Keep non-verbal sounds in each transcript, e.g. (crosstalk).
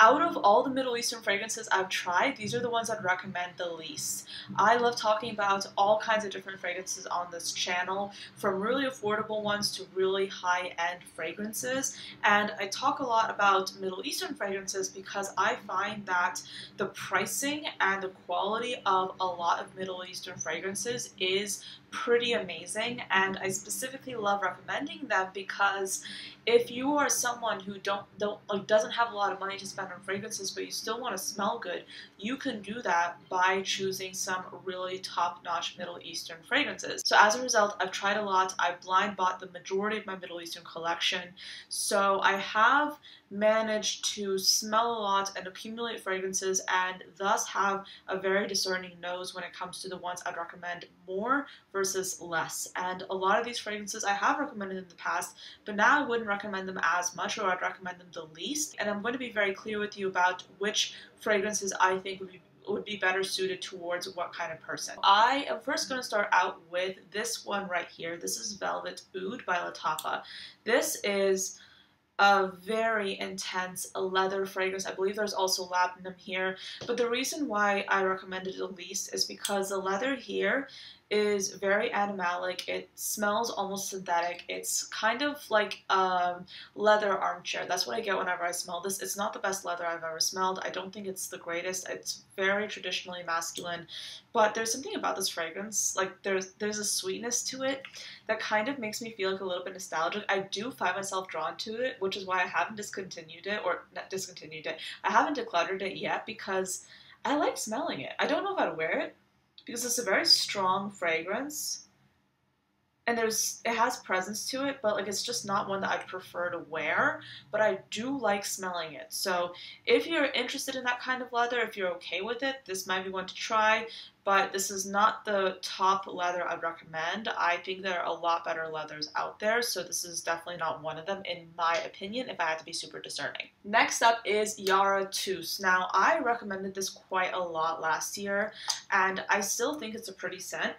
Out of all the Middle Eastern fragrances I've tried, these are the ones I'd recommend the least. I love talking about all kinds of different fragrances on this channel, from really affordable ones to really high-end fragrances. And I talk a lot about Middle Eastern fragrances because I find that the pricing and the quality of a lot of Middle Eastern fragrances is pretty amazing and I specifically love recommending them because if you are someone who don't don't like doesn't have a lot of money to spend on fragrances but you still want to smell good, you can do that by choosing some really top-notch Middle Eastern fragrances. So as a result, I've tried a lot. I blind bought the majority of my Middle Eastern collection. So I have managed to smell a lot and accumulate fragrances and thus have a very discerning nose when it comes to the ones I'd recommend more versus less. And a lot of these fragrances I have recommended in the past, but now I wouldn't recommend them as much or I'd recommend them the least. And I'm going to be very clear with you about which fragrances I think would be would be better suited towards what kind of person. I am first going to start out with this one right here. This is Velvet Oud by Lattafa. This is a very intense leather fragrance. I believe there's also labdanum here, but the reason why I recommended it the least is because the leather here is very animalic. It smells almost synthetic. It's kind of like a um, leather armchair. That's what I get whenever I smell this. It's not the best leather I've ever smelled. I don't think it's the greatest. It's very traditionally masculine, but there's something about this fragrance. Like there's there's a sweetness to it that kind of makes me feel like a little bit nostalgic. I do find myself drawn to it, which is why I haven't discontinued it or not discontinued it. I haven't decluttered it yet because I like smelling it. I don't know if I'd wear it because it's a very strong fragrance and there's it has presence to it but like it's just not one that i prefer to wear but i do like smelling it. So if you're interested in that kind of leather if you're okay with it this might be one to try but this is not the top leather i'd recommend. I think there are a lot better leathers out there so this is definitely not one of them in my opinion if i had to be super discerning. Next up is yara Tous. now i recommended this quite a lot last year and i still think it's a pretty scent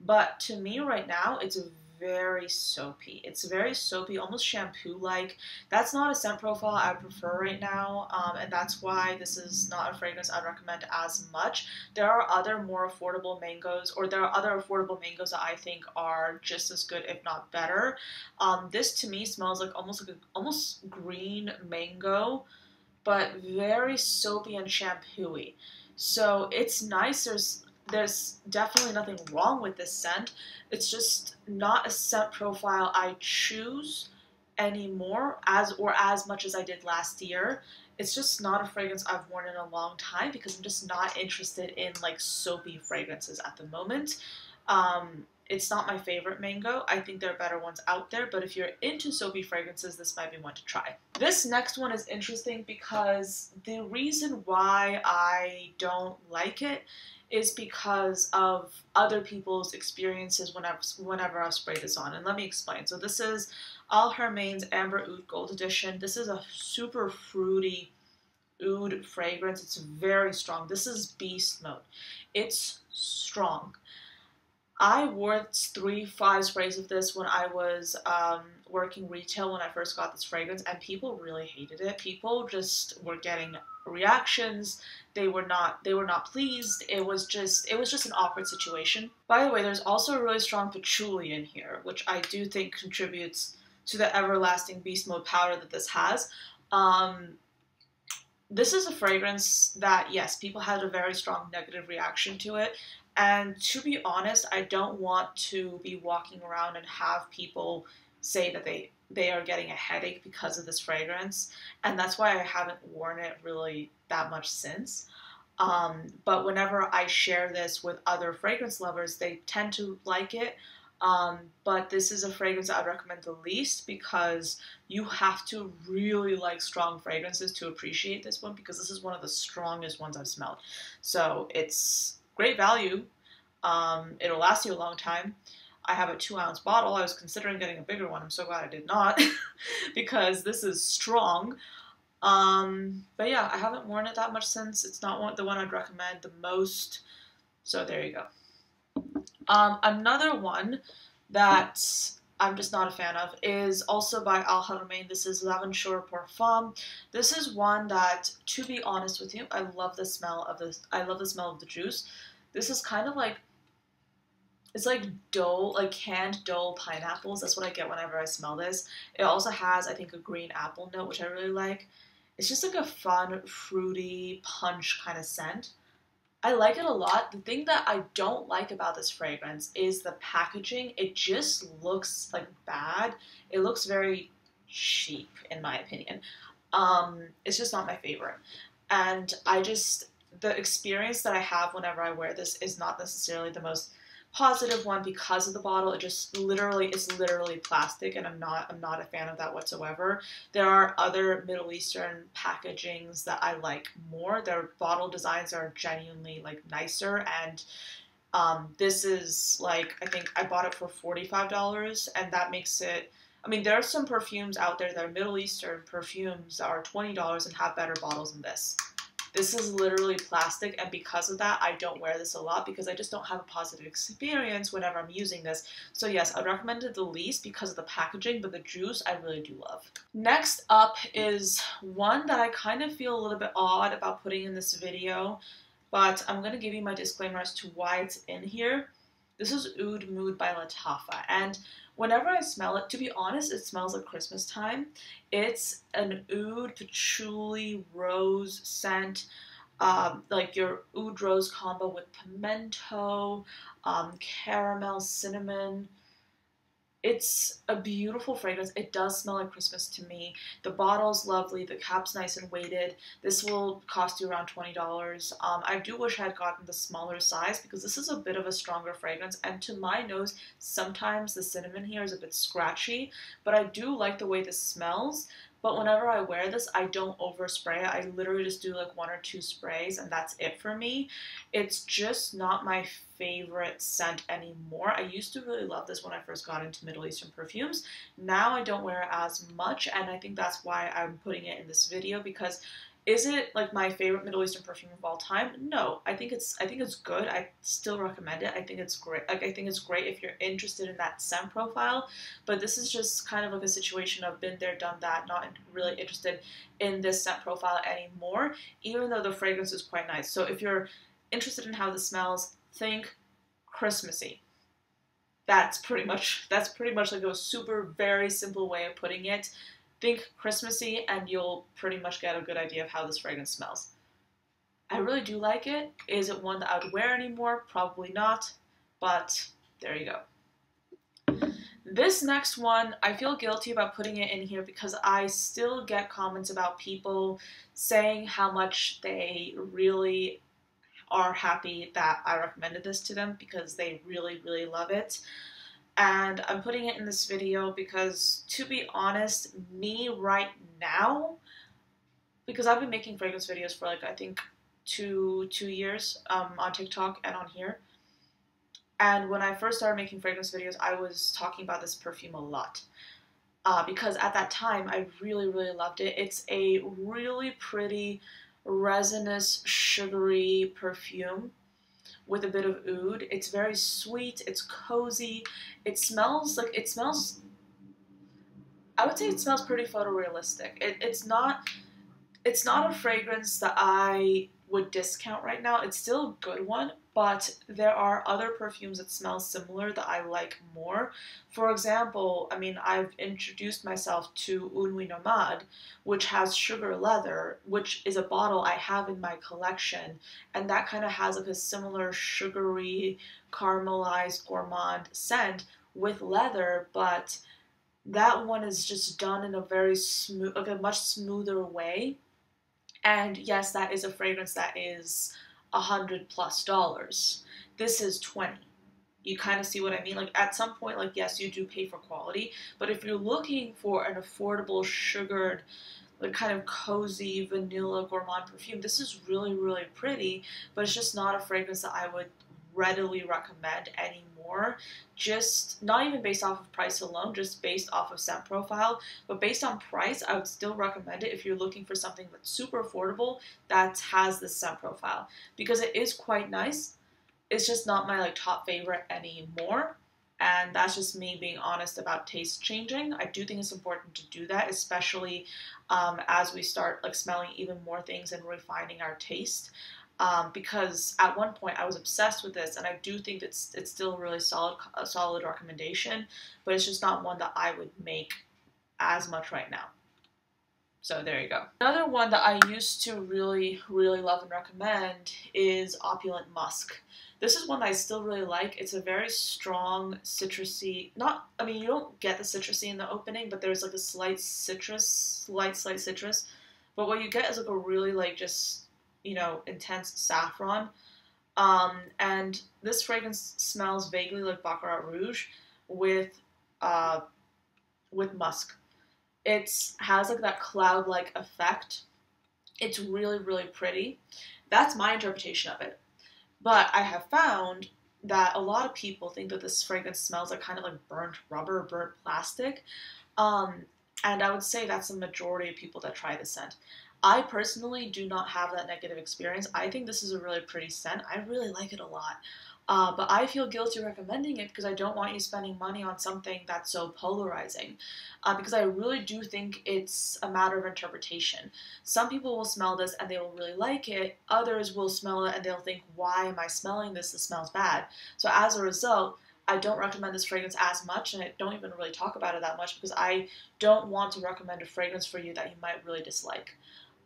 but to me right now, it's very soapy. It's very soapy, almost shampoo-like. That's not a scent profile I prefer right now, um, and that's why this is not a fragrance I'd recommend as much. There are other more affordable mangoes, or there are other affordable mangoes that I think are just as good, if not better. Um, this to me smells like almost like a, almost green mango, but very soapy and shampooy. So it's nice. There's there's definitely nothing wrong with this scent. It's just not a scent profile I choose anymore as or as much as I did last year. It's just not a fragrance I've worn in a long time because I'm just not interested in like soapy fragrances at the moment. Um, it's not my favorite mango. I think there are better ones out there, but if you're into soapy fragrances, this might be one to try. This next one is interesting because the reason why I don't like it is because of other people's experiences whenever, whenever I've sprayed this on. And let me explain. So this is Al Haramain's Amber Oud Gold Edition. This is a super fruity oud fragrance. It's very strong. This is beast mode. It's strong. I wore three, five sprays of this when I was um, working retail when I first got this fragrance, and people really hated it. People just were getting reactions. They were not they were not pleased. It was just it was just an awkward situation. By the way, there's also a really strong patchouli in here, which I do think contributes to the everlasting beast mode powder that this has. Um, this is a fragrance that yes, people had a very strong negative reaction to it. And to be honest, I don't want to be walking around and have people say that they they are getting a headache because of this fragrance, and that's why I haven't worn it really that much since. Um, but whenever I share this with other fragrance lovers, they tend to like it. Um, but this is a fragrance I'd recommend the least because you have to really like strong fragrances to appreciate this one because this is one of the strongest ones I've smelled. So it's great value. Um, it'll last you a long time. I have a two ounce bottle. I was considering getting a bigger one. I'm so glad I did not (laughs) because this is strong. Um, but yeah, I haven't worn it that much since. It's not one, the one I'd recommend the most. So there you go. Um, another one that I'm just not a fan of is also by Al Haramain. This is L'Aventure Parfum. This is one that, to be honest with you, I love the smell of this. I love the smell of the juice. This is kind of like it's like Dole, like canned Dole pineapples. That's what I get whenever I smell this. It also has, I think, a green apple note, which I really like. It's just like a fun, fruity punch kind of scent. I like it a lot. The thing that I don't like about this fragrance is the packaging. It just looks like bad. It looks very cheap, in my opinion. Um, it's just not my favorite. And I just, the experience that I have whenever I wear this is not necessarily the most positive one because of the bottle. It just literally it's literally plastic and I'm not I'm not a fan of that whatsoever. There are other Middle Eastern packagings that I like more. Their bottle designs are genuinely like nicer and um, this is like I think I bought it for $45 and that makes it I mean, there are some perfumes out there that are Middle Eastern perfumes that are $20 and have better bottles than this. This is literally plastic, and because of that, I don't wear this a lot because I just don't have a positive experience whenever I'm using this. So yes, I'd recommend it the least because of the packaging, but the juice I really do love. Next up is one that I kind of feel a little bit odd about putting in this video, but I'm going to give you my disclaimer as to why it's in here. This is Oud Mood by Lattafa, and whenever I smell it, to be honest, it smells like Christmas time. It's an oud patchouli rose scent, um, like your oud rose combo with pimento, um, caramel, cinnamon. It's a beautiful fragrance. It does smell like Christmas to me. The bottle's lovely. The cap's nice and weighted. This will cost you around $20. Um, I do wish I had gotten the smaller size because this is a bit of a stronger fragrance. And to my nose, sometimes the cinnamon here is a bit scratchy. But I do like the way this smells. But whenever I wear this, I don't overspray it. I literally just do like one or two sprays and that's it for me. It's just not my favorite scent anymore. I used to really love this when I first got into Middle Eastern perfumes. Now I don't wear it as much and I think that's why I'm putting it in this video because is it like my favorite Middle Eastern perfume of all time? No, I think it's I think it's good. I still recommend it. I think it's great. Like I think it's great if you're interested in that scent profile. But this is just kind of like a situation of been there, done that. Not really interested in this scent profile anymore. Even though the fragrance is quite nice. So if you're interested in how this smells, think Christmassy. That's pretty much that's pretty much like a super very simple way of putting it. Think Christmassy, and you'll pretty much get a good idea of how this fragrance smells. I really do like it. Is it one that I would wear anymore? Probably not, but there you go. This next one, I feel guilty about putting it in here because I still get comments about people saying how much they really are happy that I recommended this to them because they really, really love it and I'm putting it in this video because to be honest, me right now, because I've been making fragrance videos for like I think two two years um, on TikTok and on here. And when I first started making fragrance videos, I was talking about this perfume a lot. Uh, because at that time, I really, really loved it. It's a really pretty resinous, sugary perfume with a bit of oud. It's very sweet, it's cozy, it smells like, it smells, I would say it smells pretty photorealistic. It, it's not, it's not a fragrance that I would discount right now. It's still a good one, but there are other perfumes that smell similar that I like more. For example, I mean, I've introduced myself to Une Nuit Nomade, which has sugar leather, which is a bottle I have in my collection, and that kind of has like a similar sugary, caramelized gourmand scent with leather, but that one is just done in a very smooth, like a much smoother way and yes, that is a fragrance that is a hundred plus dollars. This is 20. You kind of see what I mean? Like at some point, like yes, you do pay for quality, but if you're looking for an affordable sugared, like kind of cozy vanilla gourmand perfume, this is really, really pretty, but it's just not a fragrance that I would readily recommend anymore. Just not even based off of price alone, just based off of scent profile. But based on price, I would still recommend it if you're looking for something that's super affordable that has this scent profile because it is quite nice. It's just not my like top favorite anymore. and that's just me being honest about taste changing. I do think it's important to do that, especially um, as we start like smelling even more things and refining our taste. Um, because at one point I was obsessed with this, and I do think it's it's still a really solid a solid recommendation, but it's just not one that I would make as much right now. So there you go. Another one that I used to really really love and recommend is Opulent Musk. This is one that I still really like. It's a very strong citrusy, not, I mean, you don't get the citrusy in the opening, but there's like a slight citrus, slight, slight citrus. But what you get is like a really like just, you know, intense saffron. Um, and this fragrance smells vaguely like Baccarat Rouge with, uh, with musk. It has like that cloud-like effect. It's really, really pretty. That's my interpretation of it. But I have found that a lot of people think that this fragrance smells like kind of like burnt rubber, burnt plastic. Um, and I would say that's the majority of people that try this scent. I personally do not have that negative experience. I think this is a really pretty scent. I really like it a lot. Uh, but I feel guilty recommending it because I don't want you spending money on something that's so polarizing. Uh, because I really do think it's a matter of interpretation. Some people will smell this and they will really like it, others will smell it and they'll think, why am I smelling this? This smells bad. So as a result, I don't recommend this fragrance as much, and I don't even really talk about it that much because I don't want to recommend a fragrance for you that you might really dislike.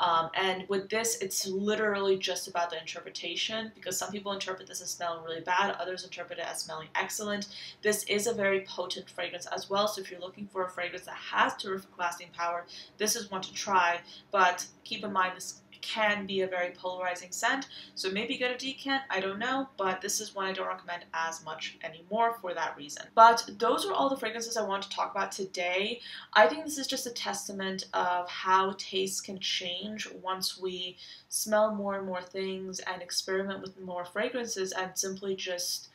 Um, and with this, it's literally just about the interpretation because some people interpret this as smelling really bad, others interpret it as smelling excellent. This is a very potent fragrance as well, so if you're looking for a fragrance that has terrific lasting power, this is one to try. But keep in mind, this can be a very polarizing scent. So maybe get a decant, I don't know, but this is one I don't recommend as much anymore for that reason. But those are all the fragrances I want to talk about today. I think this is just a testament of how tastes can change once we smell more and more things and experiment with more fragrances and simply just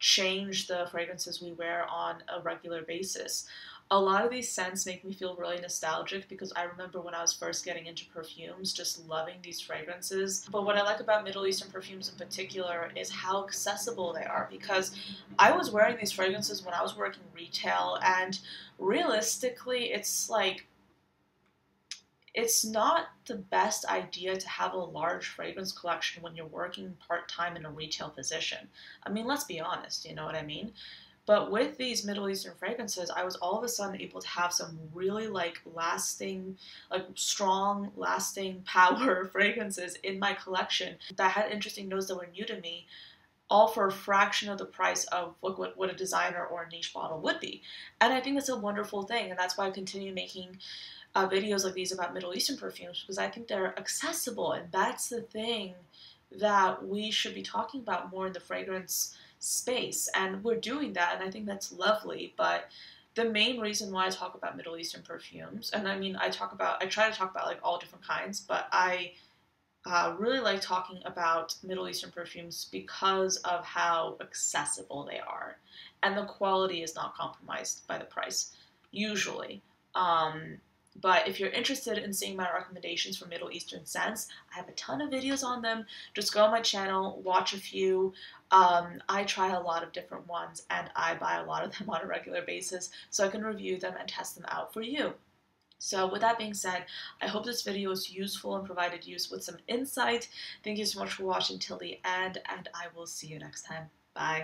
change the fragrances we wear on a regular basis a lot of these scents make me feel really nostalgic because I remember when I was first getting into perfumes, just loving these fragrances. But what I like about Middle Eastern perfumes in particular is how accessible they are because I was wearing these fragrances when I was working retail, and realistically, it's like it's not the best idea to have a large fragrance collection when you're working part time in a retail position. I mean, let's be honest, you know what I mean? But with these Middle Eastern fragrances, I was all of a sudden able to have some really like lasting, like strong, lasting (laughs) power (laughs) fragrances in my collection that had interesting notes that were new to me, all for a fraction of the price of what, what a designer or a niche bottle would be. And I think that's a wonderful thing, and that's why I continue making uh, videos like these about Middle Eastern perfumes because I think they're accessible, and that's the thing that we should be talking about more in the fragrance space. And we're doing that, and I think that's lovely. But the main reason why I talk about Middle Eastern perfumes, and I mean, I talk about, I try to talk about like all different kinds, but I uh, really like talking about Middle Eastern perfumes because of how accessible they are. And the quality is not compromised by the price, usually. Um, but if you're interested in seeing my recommendations for Middle Eastern scents, I have a ton of videos on them. Just go on my channel, watch a few. Um, I try a lot of different ones and I buy a lot of them (laughs) on a regular basis so I can review them and test them out for you. So with that being said, I hope this video was useful and provided you with some insight. Thank you so much for watching till the end and I will see you next time. Bye.